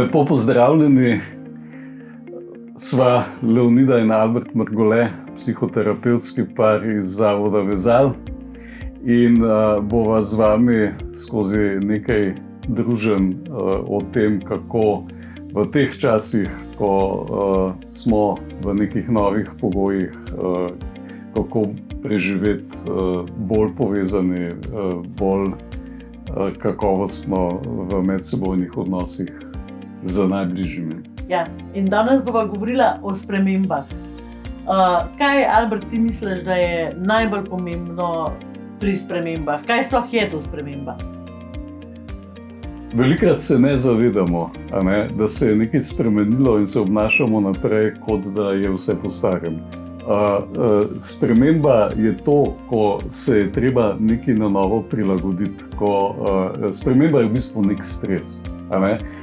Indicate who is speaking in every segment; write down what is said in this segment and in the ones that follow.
Speaker 1: Lepo pozdravljeni, sva Leonida in Albert Mrgole, psihoterapevtski par iz Zavoda Vezal. In uh, bova z vami skozi nekaj družen uh, o tem, kako v teh časih, ko uh, smo v nekih novih pogojih, uh, kako preživeti uh, bolj povezani, uh, bolj uh, kakovostno v medsebojnih odnosih z najbližjimi.
Speaker 2: Ja, in danes bomo govorili o spremembah. Uh, kaj, Albert, ti misliš, da je najbolj pomembno pri spremembah? Kaj sploh je to sprememba?
Speaker 1: Velikrat se ne zavedamo, ne, da se je nekaj spremenilo in se obnašamo naprej, kot da je vse po starem. Uh, uh, sprememba je to, ko se je treba nekaj na novo prilagoditi. Ko, uh, sprememba je v bistvu nek stres. Ne? Uh,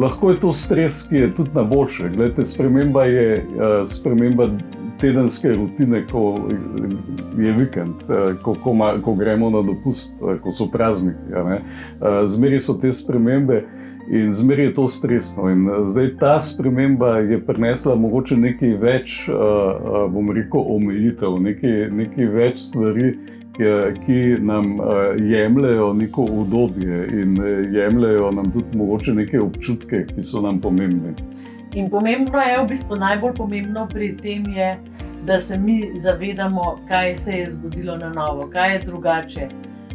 Speaker 1: lahko je to stres, ki je tudi na boljše. Glede, sprememba je uh, sprememba tedenske rutine, ko je vikend, uh, ko, ko, ma, ko gremo na dopust, uh, ko so prazniki. Uh, Zmeri so te spremembe. In zmeraj je to stresno. In eh, zdaj ta sprememba je prinesla mogoče nekaj več, uh, bom rekel, omejitev, nekaj, nekaj več stvari, ki, nam uh, jemljajo neko udobje in jemljajo nam tudi mogoče neke občutke, ki so nam pomembni.
Speaker 2: In pomembno je, v bistvu najbolj pomembno pri tem je, da se mi zavedamo, kaj se je zgodilo na novo, kaj je drugače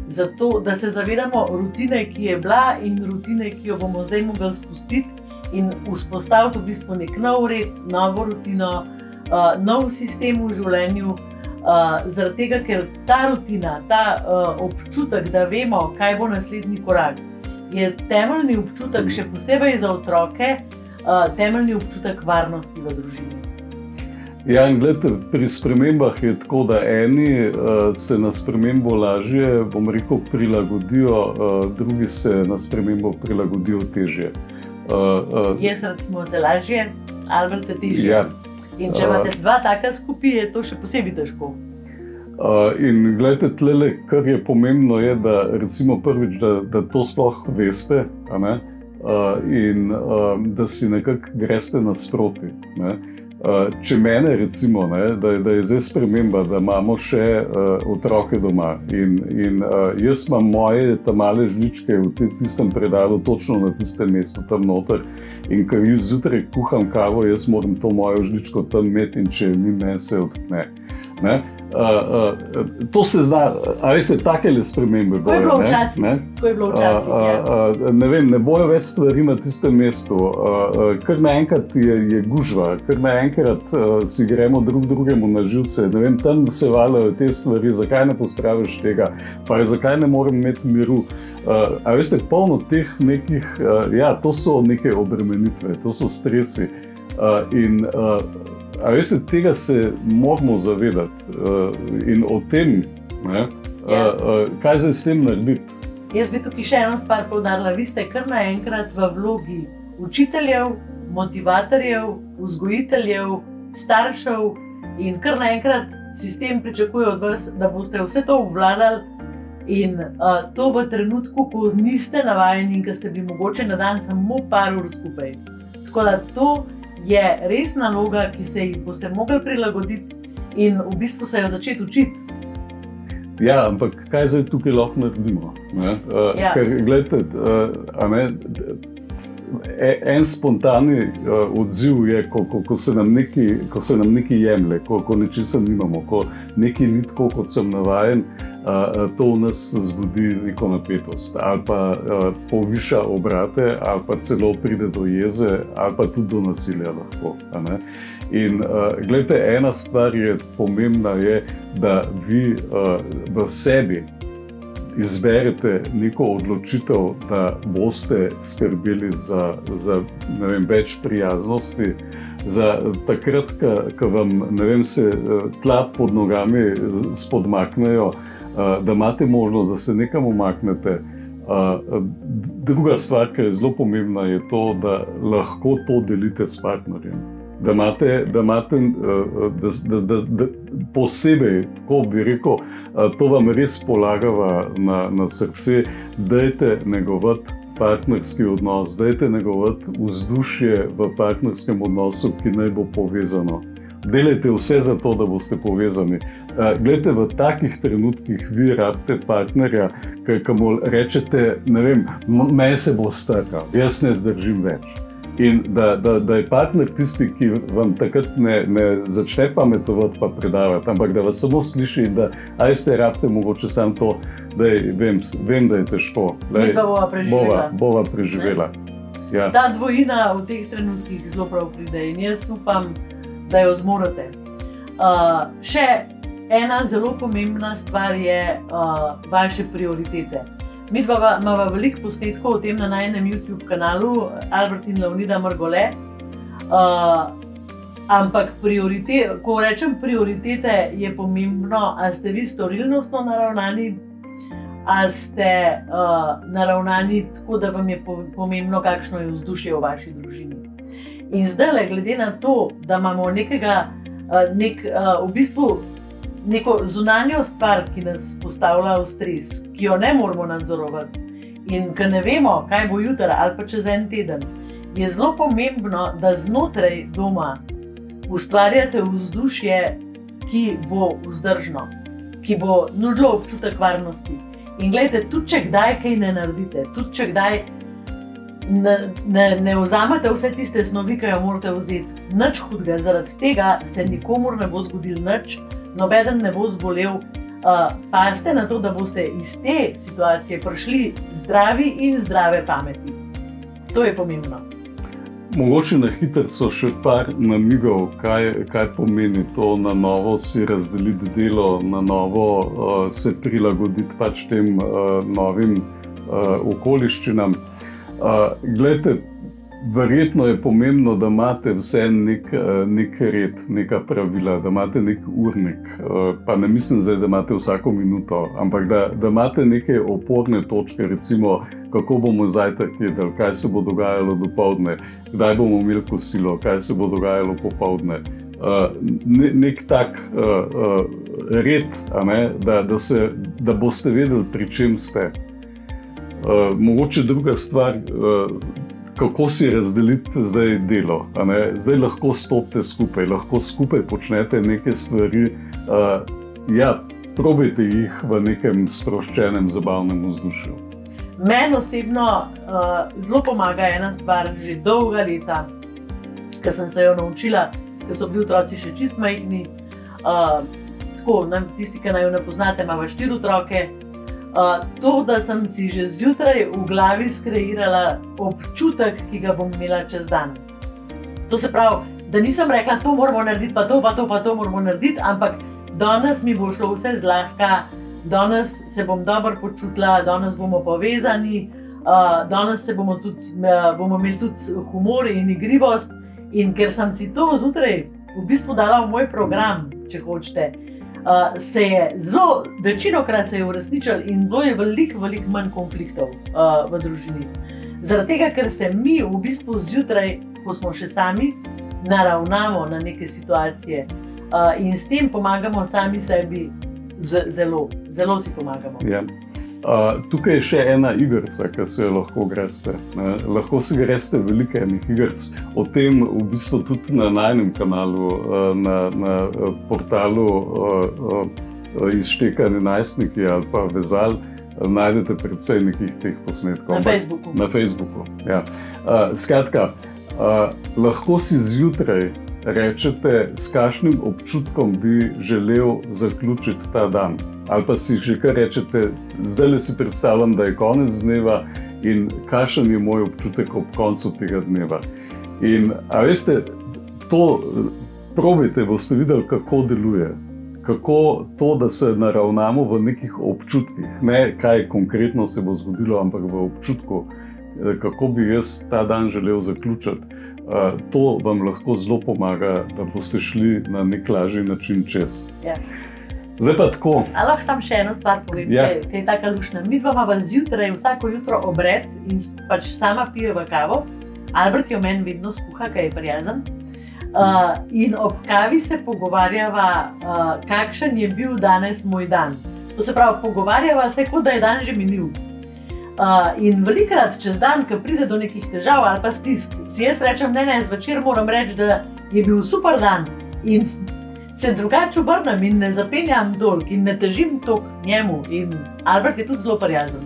Speaker 2: zato da se zavedamo rutine, ki je bila in rutine, ki jo bomo zdaj mogli spustiti in vzpostaviti v bistvu nek nov red, novo rutino, uh, nov sistem v življenju. Uh, zaradi tega, ker ta rutina, ta uh, občutek, da vemo, kaj bo naslednji korak, je temeljni občutek, še posebej za otroke, uh, temeljni občutek varnosti v družini.
Speaker 1: Ja, in gledajte, pri spremembah je tako, da eni uh, se na spremembo lažje, bom rekel, prilagodijo, uh, drugi se na spremembo prilagodijo težje.
Speaker 2: Uh, uh, Jaz recimo se lažje, ali se težje. Ja. In če imate uh, dva taka skupaj, je to še posebej težko.
Speaker 1: Uh, in gledajte, tlele, kar je pomembno, je, da, recimo, prvič, da, da to sploh veste, uh, in uh, da si nekako greste nasproti. Ne? Eh, če mene, recimo, ne, da, da je zdaj sprememba, da imamo še uh, otroke doma in, in uh, jaz imam moje tam male žličke v tistem predalu, točno na tistem mestu, tam noter. In ko jaz zjutraj kuham kavo, jaz moram to mojo žličko tam imeti, in če ni meni, se odkne. Ne? Uh, uh, to se zna, ali se take le spremembe
Speaker 2: bojo. Ne? Včasih, uh,
Speaker 1: uh, ne, vem, ne bojo več stvari na tistem mestu, uh, uh, kar naenkrat je, je gužva, kar naenkrat uh, si gremo drug drugemu na živce. Vem, tam se valjajo te stvari, zakaj ne pospraviš tega, pa je, zakaj ne morem imeti miru. Uh, a veste, polno teh nekih, uh, ja, to so neke obremenitve, to so stresi. Uh, in, uh, A veste, tega se moramo zavedati uh, in o tem, ne, ja. uh, uh, kaj zdaj s tem narediti.
Speaker 2: Jaz bi tukaj še eno stvar povdarila. Vi ste kar naenkrat v vlogi učiteljev, motivatorjev, vzgojiteljev, staršev in kar naenkrat sistem pričakuje od vas, da boste vse to obvladali in uh, to v trenutku, ko niste navajeni in ko ste bili mogoče na dan samo par ur skupaj. Tako da to je res naloga, ki se jih boste mogli prilagoditi in v bistvu se jo začeti učiti.
Speaker 1: Ja, ampak kaj zdaj tukaj lahko naredimo? Uh, ja. Ker, gledajte, uh, ne, e, en spontani uh, odziv je, ko, ko, ko, se neki, ko se nam nekaj jemlje, ko, ko nečesa nimamo, ko nekaj ni tako, kot sem navaden. Uh, to v nas zbudi neko napetost, ali pa uh, poviša obrate, ali pa celo pride do jeze, ali pa tudi do nasilja. Lahko, In uh, gledajte, ena stvar je pomembna, je, da vi uh, v sebi izberete neko odločitev, da boste skrbeli za, za vem, več prijaznosti. Za takrat, ko vam vem, se tla pod nogami spodmaknejo, da imate možnost, da se nekam umaknete. Druga stvar, ki je zelo pomembna, je to, da lahko to delite s partnerjem. Da imate, da imate da, da, da, da posebej, tako bi rekel, to vam res polagava na, na srce, da je negovati partnerski odnos, dajte negovati vzdušje v partnerskem odnosu, ki naj bo povezano. Delajte vse za to, da boste povezani. Glede, v takih trenutkih vi rabite partnerja, ki mu rečete, ne vem, me se bo strkal, jaz ne zdržim več. In da, da, da je partner tisti, ki vam takrat ne, ne začne pametovati, pa predavati, ampak da vas samo sliši da aj ste rabite mogoče samo to, da je, vem, vem, da je težko.
Speaker 2: Da bova preživela.
Speaker 1: Bova, bova preživela. Ja.
Speaker 2: Ta dvojina v teh trenutkih zelo prav pride in jaz upam, da jo zmorete. Uh, še ena zelo pomembna stvar je uh, vaše prioritete. Mi dva imamo veliko posnetkov o tem na najnem YouTube kanalu, Albert in Leonida Morgole. Uh, ampak ko rečem prioritete, je pomembno, ali ste vi storilnostno naravnani, ali ste uh, naravnani tako, da vam je pomembno, kakšno je vzdušje v vaši družini. In zdaj, glede na to, da imamo nekega, uh, nek, uh, v bistvu neko zunanjo stvar, ki nas postavlja v stres, ki jo ne moremo nadzorovati in ki ne vemo, kaj bo jutri ali pa čez en teden, je zelo pomembno, da znotraj doma ustvarjate vzdušje, ki bo vzdržno, ki bo nudilo občutek varnosti. In gledajte, tudi če kdaj kaj ne naredite, tudi če kdaj ne, ne, ne vzamete vse tiste snovi, ki jo morate vzeti, nič hudega, zaradi tega se nikomor ne bo zgodil nič noben ne bo zbolel. Uh, pazite na to, da boste iz te situacije prišli zdravi in zdrave pameti. To je pomembno.
Speaker 1: Mogoče na hitro so še par namigov, kaj, kaj pomeni to na novo si razdeliti delo, na novo uh, se prilagoditi pač tem uh, novim uh, okoliščinam. Uh, glede, Verjetno je pomembno, da imate vse nek, eh, nek red, neka pravila, da imate nek urnik. Eh, pa ne mislim zdaj, da imate vsako minuto, ampak da, da imate neke oporne točke, recimo, kako bomo zajtrk jedli, kaj se bo dogajalo do povdne, kdaj bomo imeli kosilo, kaj se bo dogajalo popovdne. Uh, ne, nek tak red, ne, da, da, se, da boste vedeli, pri čem ste. Mogoče druga stvar. Kako si razdeliti zdaj delo. Zdaj lahko stopite skupaj, lahko skupaj počnete neke stvari. Uh, ja, probejte jih v nekem sproščenem, zabavnem vzdušju.
Speaker 2: Meni osebno uh, zelo pomaga ena stvar, že dolga leta, ki sem se jo naučila, ker so bili otroci še čist majhni. Uh, tako, tisti, ki naj jo ne poznate, imajo štiri otroke, to, da sem si že zjutraj v glavi skreirala občutek, ki ga bom imela čez dan. To se pravi, da nisem rekla, da moramo narediti, pa to, pa to, pa to moramo narediti, ampak danes mi bo šlo vse zlahka, danes se bom dobro počutila, danes bomo povezani, uh, danes bomo, tudi, uh, bomo imeli tudi humor in igrivost. In ker sem si to zjutraj v bistvu dala v moj program, če hočete uh, se je zelo, večino krat se je uresničil in bilo je veliko, veliko manj konfliktov uh, v družini. Zaradi tega, ker se mi v bistvu zjutraj, ko smo še sami, naravnamo na neke situacije uh, in s tem pomagamo sami sebi, zelo, zelo si pomagamo.
Speaker 1: Ja. Uh, tukaj je še ena igrica, ki se jo lahko greste. Ne? Lahko si greste veliko enih igric. O tem v bistvu tudi na najnem kanalu, uh, na, na portalu uh, uh, izštekane najstniki ali pa vezal. Najdete predvsej nekih teh posnetkov.
Speaker 2: Na Facebooku.
Speaker 1: Na Facebooku ja. uh, skratka, uh, lahko si zjutraj rečete, s kakšnim občutkom bi želel zaključiti ta dan ali pa si že kar rečete, zdaj le si predstavljam, da je konec dneva in kakšen je moj občutek ob koncu tega dneva. In veste, to probite, boste videli, kako deluje. Kako to, da se naravnamo v nekih občutkih, ne kaj konkretno se bo zgodilo, ampak v občutku, eh, kako bi jaz ta dan želel zaključiti. Uh, to vam lahko zelo pomaga, da boste šli na nek lažji način čez.
Speaker 2: Yeah.
Speaker 1: Zdaj pa tako.
Speaker 2: Lahko sam še eno stvar povem, ja. ki je tako lušna. Mi dva imamo zjutraj vsako jutro obred in pač sama pijeva kavo. Albert jo meni vedno skuha, kaj je prijazen. Uh, in ob kavi se pogovarjava, uh, kakšen je bil danes moj dan. To se pravi, pogovarjava se, kot da je dan že minil. Uh, in velikrat čez dan, ko pride do nekih težav ali pa stisk, si jaz rečem, ne, ne, zvečer moram reči, da je bil super dan. In se drugače obrnem in ne zapenjam dol, in ne težim to k njemu. In Albert je tudi zelo prijazen.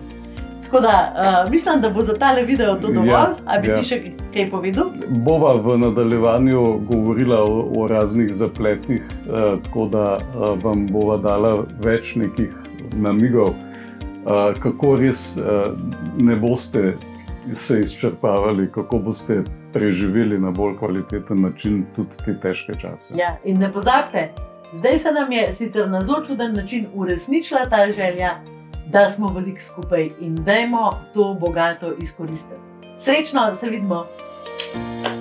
Speaker 2: Tako da uh, mislim, da bo za tale video to dovolj. Ja, Ali bi ja. ti še kaj povedal?
Speaker 1: Bova v nadaljevanju govorila o, o raznih zapletih, uh, tako da uh, vam bova dala več nekih namigov kako res ne boste se izčrpavali, kako boste preživeli na bolj kvaliteten način tudi te težke čase.
Speaker 2: Ja, in ne pozabite, zdaj se nam je sicer na zelo čuden način uresničila ta želja, da smo veliko skupaj in da imamo to bogato izkoristiti. Srečno, se vidimo! thank you